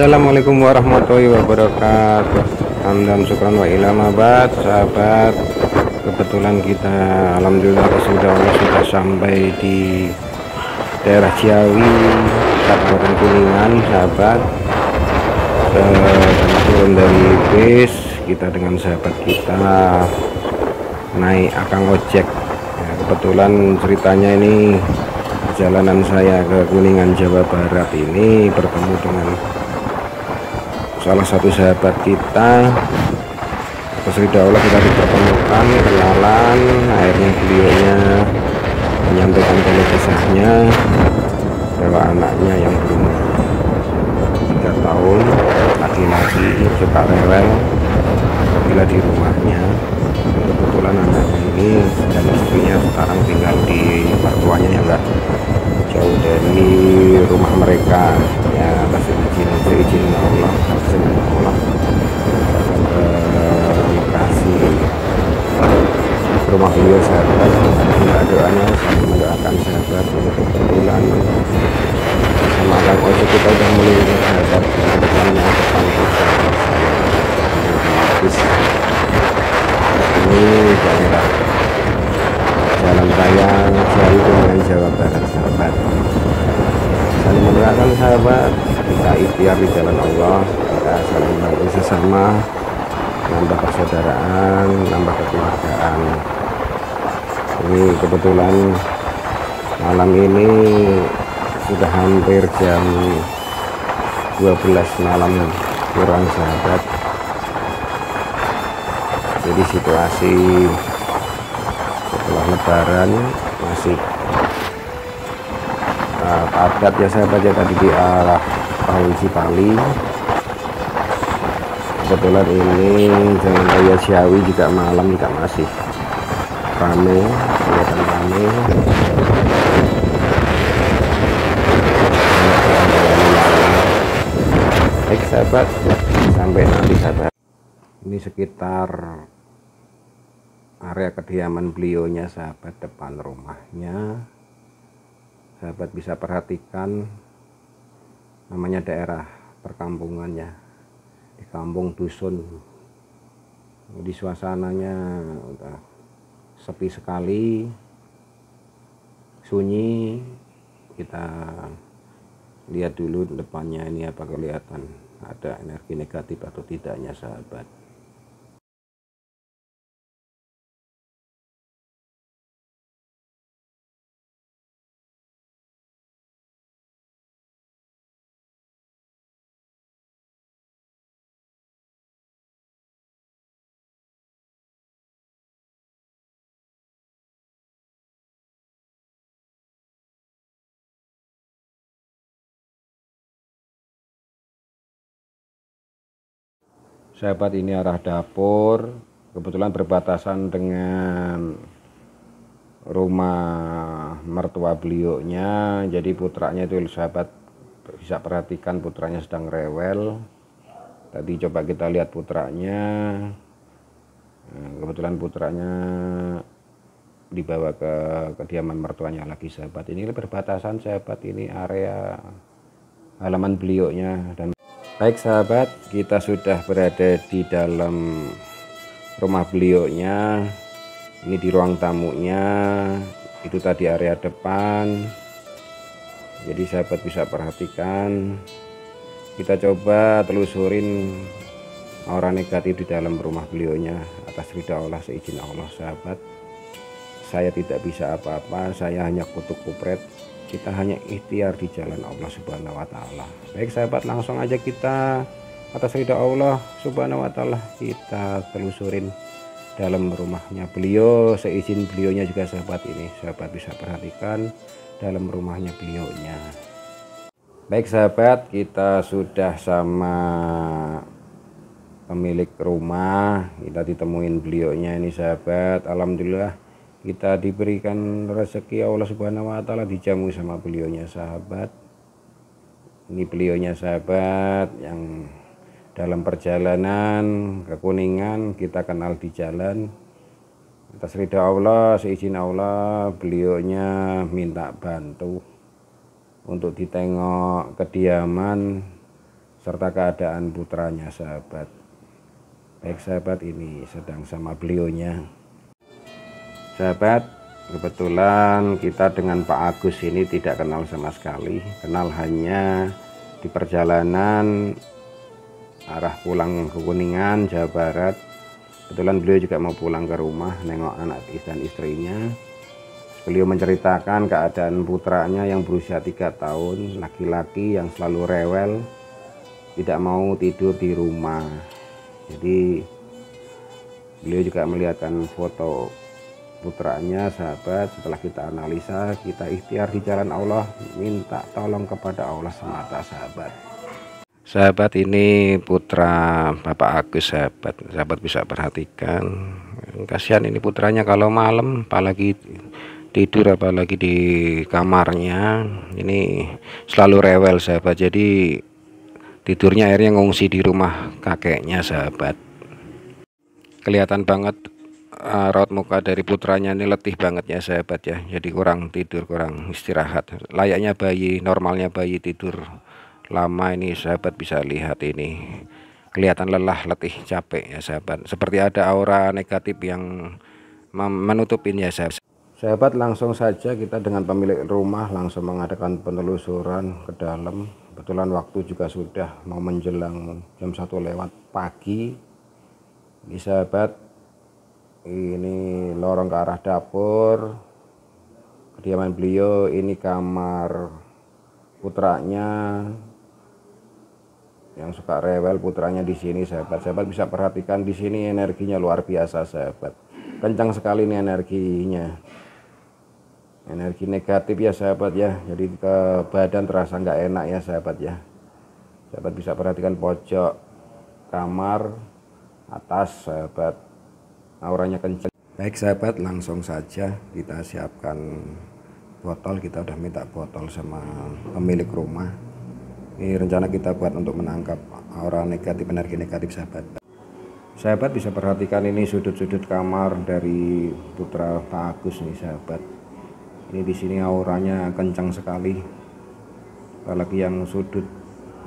Assalamualaikum warahmatullahi wabarakatuh. Hamdan syukran wa ilamabat Sahabat. Kebetulan kita Alhamdulillah sudah sudah sampai di daerah Ciawi Kabupaten Kuningan sahabat. Eh, turun dari bis kita dengan sahabat kita naik akang ojek. Ya, kebetulan ceritanya ini perjalanan saya ke Kuningan Jawa Barat ini bertemu dengan salah satu sahabat kita. Atas Allah kita dipertemukan kenalan akhirnya beliaunya menyampaikan keluh kesahnya bahwa anaknya yang belum tiga tahun laki-laki suka rewel bila di rumahnya. Kebetulan anaknya ini dan istrinya sekarang tinggal di mertuanya yang enggak jauh dari rumah mereka. Ya atas izin izin Allah Allah Bekasi rumah beliau sahabat minta doanya sambil mendoakan sahabat untuk kebetulan sama Kang Ojo kita sudah melindungi sahabat depannya depan kita ini daerah jalan raya Jari dengan Jawa Barat sahabat saling mendoakan sahabat kita ikhtiar di jalan Allah kita saling bantu sesama nambah persaudaraan nambah kekeluargaan. Ini kebetulan malam ini sudah hampir jam 12 malam kurang sahabat. Jadi situasi setelah lebaran masih uh, padat ya sahabat ya tadi di arah Tol Cipali kebetulan ini jalan raya Ciawi juga malam juga masih rame kelihatan rame. Baik sahabat sampai nanti sahabat. Ini sekitar area kediaman beliaunya sahabat depan rumahnya. Sahabat bisa perhatikan namanya daerah perkampungannya di kampung dusun. Di suasananya udah sepi sekali sunyi. Kita lihat dulu depannya ini apa kelihatan. Ada energi negatif atau tidaknya sahabat sahabat ini arah dapur. Kebetulan berbatasan dengan rumah mertua beliaunya. Jadi putranya itu sahabat bisa perhatikan putranya sedang rewel. Tadi coba kita lihat putranya. Kebetulan putranya dibawa ke kediaman mertuanya lagi sahabat. Ini berbatasan sahabat. Ini area halaman beliaunya dan Baik sahabat, kita sudah berada di dalam rumah beliaunya. Ini di ruang tamunya. Itu tadi area depan. Jadi sahabat bisa perhatikan. Kita coba telusurin aura negatif di dalam rumah beliaunya atas ridha Allah seizin Allah sahabat. Saya tidak bisa apa-apa, saya hanya kutuk kupret kita hanya ikhtiar di jalan Allah Subhanahu wa taala. Baik sahabat, langsung aja kita atas ridha Allah Subhanahu wa taala kita telusurin dalam rumahnya beliau. Seizin beliaunya juga sahabat ini sahabat bisa perhatikan dalam rumahnya beliaunya. Baik sahabat kita sudah sama pemilik rumah. Kita ditemuin beliaunya ini sahabat. Alhamdulillah kita diberikan rezeki Allah Subhanahu wa taala dijamu sama beliaunya sahabat. Ini beliaunya sahabat yang dalam perjalanan ke Kuningan kita kenal di jalan. Atas ridha Allah seizin Allah beliaunya minta bantu untuk ditengok kediaman serta keadaan putranya sahabat. Baik sahabat ini sedang sama beliaunya sahabat kebetulan kita dengan Pak Agus ini tidak kenal sama sekali. Kenal hanya di perjalanan arah pulang ke Kuningan Jawa Barat. Kebetulan beliau juga mau pulang ke rumah nengok anak dan istrinya. Beliau menceritakan keadaan putranya yang berusia tiga tahun laki-laki yang selalu rewel tidak mau tidur di rumah. Jadi beliau juga melihatkan foto putranya sahabat setelah kita analisa kita ikhtiar di jalan Allah minta tolong kepada Allah semata sahabat. Sahabat ini putra Bapak Agus sahabat. Sahabat bisa perhatikan. Kasihan ini putranya kalau malam apalagi tidur apalagi di kamarnya. Ini selalu rewel sahabat. Jadi tidurnya akhirnya ngungsi di rumah kakeknya sahabat. Kelihatan banget uh, raut muka dari putranya ini letih banget ya sahabat ya. Jadi kurang tidur kurang istirahat. Layaknya bayi normalnya bayi tidur lama ini sahabat bisa lihat ini. Kelihatan lelah letih capek ya sahabat. Seperti ada aura negatif yang menutupin ya sahabat. Sahabat langsung saja kita dengan pemilik rumah langsung mengadakan penelusuran ke dalam. Kebetulan waktu juga sudah mau menjelang jam satu lewat pagi. Ini sahabat ini lorong ke arah dapur. Kediaman beliau ini kamar putranya. Yang suka rewel putranya di sini sahabat. Sahabat bisa perhatikan di sini energinya luar biasa sahabat. Kencang sekali ini energinya. Energi negatif ya sahabat ya. Jadi ke badan terasa nggak enak ya sahabat ya. Sahabat bisa perhatikan pojok kamar atas sahabat auranya kencang baik sahabat langsung saja kita siapkan botol. Kita udah minta botol sama pemilik rumah. Ini rencana kita buat untuk menangkap aura negatif energi negatif sahabat. Sahabat bisa perhatikan ini sudut-sudut kamar dari putra Pak Agus nih sahabat. Ini di sini auranya kencang sekali. Apalagi yang sudut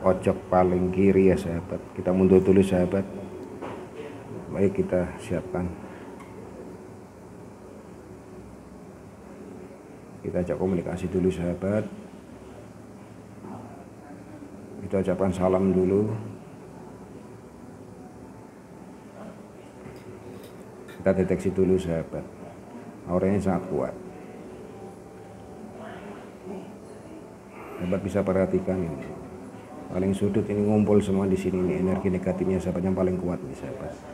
pojok paling kiri ya sahabat. Kita mundur dulu sahabat baik kita siapkan. Kita ajak komunikasi dulu sahabat. Kita ucapkan salam dulu. Kita deteksi dulu sahabat. Auranya sangat kuat. Sahabat bisa perhatikan ini. Paling sudut ini ngumpul semua di sini nih energi negatifnya sahabat yang paling kuat nih sahabat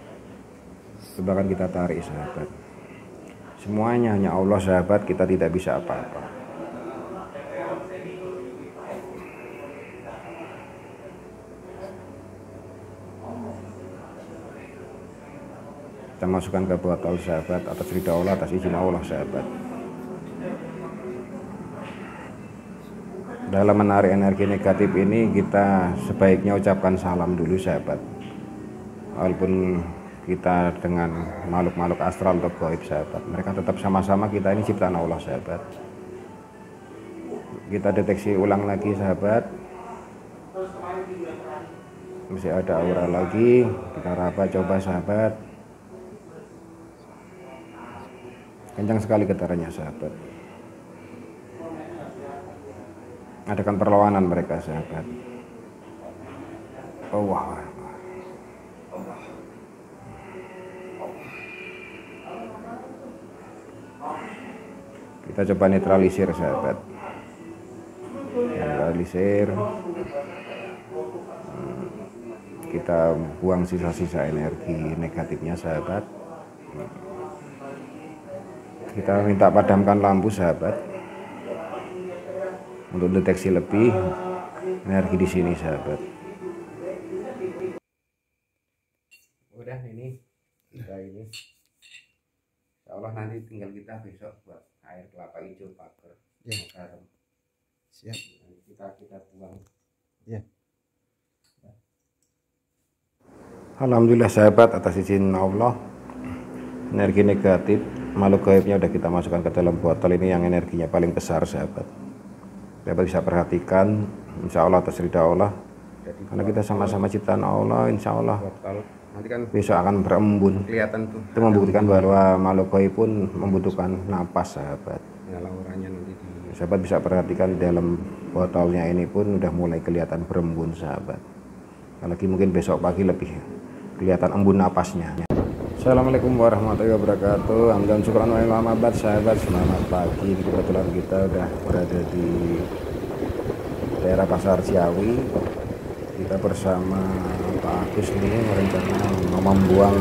coba kan kita tarik sahabat. Semuanya hanya Allah sahabat kita tidak bisa apa-apa. Kita masukkan ke botol sahabat atas ridha Allah atas izin Allah sahabat. Dalam menarik energi negatif ini kita sebaiknya ucapkan salam dulu sahabat. Walaupun kita dengan makhluk-makhluk astral atau gaib sahabat. Mereka tetap sama-sama kita ini ciptaan Allah sahabat. Kita deteksi ulang lagi sahabat. Masih ada aura lagi kita raba coba sahabat. Kencang sekali getarannya sahabat. Adakan perlawanan mereka sahabat. Allah kita coba netralisir sahabat. Netralisir. Hmm, kita buang sisa-sisa energi negatifnya sahabat. Kita minta padamkan lampu sahabat. Untuk deteksi lebih energi di sini sahabat. Udah ini. Udah ini. Insya Allah nanti tinggal kita besok buat air kelapa hijau pagar ya. garam. Siap. Kita kita buang. Ya. Alhamdulillah sahabat atas izin Allah energi negatif makhluk gaibnya udah kita masukkan ke dalam botol ini yang energinya paling besar sahabat. Bapak bisa perhatikan insya Allah atas ridha Allah. Karena kita sama-sama ciptaan Allah insya Allah. botol nanti kan besok akan berembun. kelihatan tuh. Itu membuktikan bahwa makhluk gaib pun membutuhkan napas sahabat. Nyala orangnya nanti di sahabat bisa perhatikan di dalam botolnya ini pun udah mulai kelihatan berembun sahabat. Apalagi mungkin besok pagi lebih kelihatan embun napasnya. Assalamualaikum warahmatullahi wabarakatuh. Hamdan syukran wa sahabat. Selamat pagi. Ini kebetulan kita udah berada di daerah Pasar Ciawi. Kita bersama Agus nih merencana mau membuang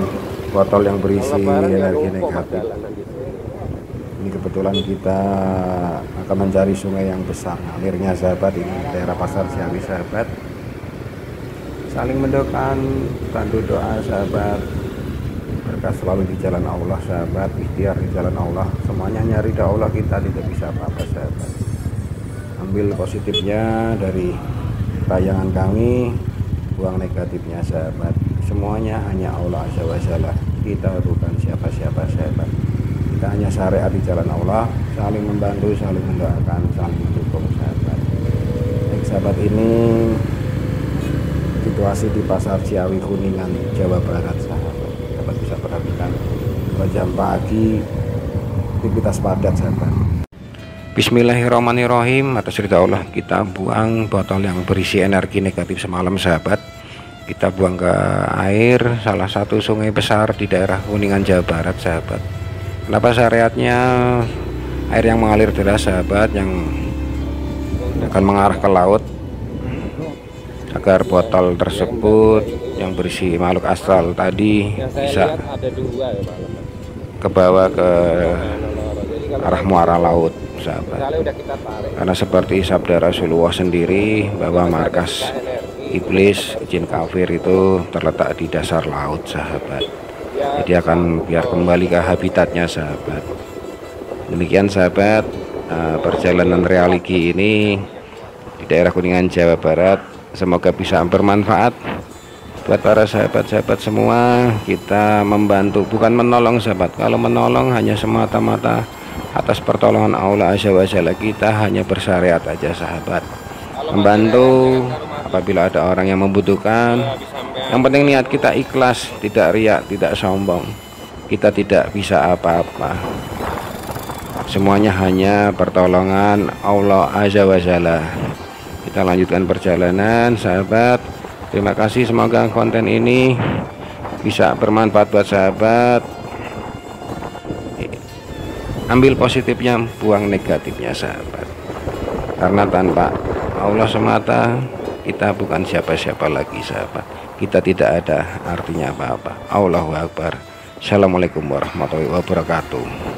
botol yang berisi energi negatif. ini kebetulan kita akan mencari sungai yang besar. Alirnya sahabat ini daerah pasar Ciawi sahabat saling mendoakan bantu doa sahabat. Berkah selalu di jalan Allah sahabat ikhtiar di jalan Allah. Semuanya nyari doa Allah kita tidak bisa apa-apa sahabat. Ambil positifnya dari tayangan kami buang negatifnya sahabat. Semuanya hanya Allah azza wa jalla. Kita bukan siapa-siapa sahabat. Kita hanya syariat di jalan Allah saling membantu saling mendoakan saling mendukung sahabat. Baik, sahabat ini situasi di pasar Ciawi Kuningan Jawa Barat sahabat. Dapat bisa perhatikan. Jam pagi aktivitas padat sahabat Bismillahirrahmanirrahim. Atas cerita Allah kita buang botol yang berisi energi negatif semalam sahabat. Kita buang ke air salah satu sungai besar di daerah Kuningan Jawa Barat sahabat. Kenapa syariatnya air yang mengalir deras sahabat yang akan mengarah ke laut? Agar botol tersebut yang berisi makhluk astral tadi bisa ke bawah ke arah muara laut sahabat. Karena seperti sabda Rasulullah sendiri bahwa markas iblis jin kafir itu terletak di dasar laut sahabat. Jadi akan biar kembali ke habitatnya sahabat. Demikian sahabat eh, perjalanan realigi ini di daerah Kuningan Jawa Barat. Semoga bisa bermanfaat buat para sahabat-sahabat semua. Kita membantu bukan menolong sahabat. Kalau menolong hanya semata-mata atas pertolongan Allah Azza wa Jalla kita hanya bersyariat aja sahabat. Membantu apabila ada orang yang membutuhkan. Yang penting niat kita ikhlas tidak riak tidak sombong. Kita tidak bisa apa-apa. Semuanya hanya pertolongan Allah Azza wa Jalla. Kita lanjutkan perjalanan sahabat. Terima kasih semoga konten ini bisa bermanfaat buat sahabat ambil positifnya buang negatifnya sahabat. Karena tanpa Allah semata kita bukan siapa-siapa lagi sahabat. Kita tidak ada artinya apa-apa. Allahu Akbar. Assalamualaikum warahmatullahi wabarakatuh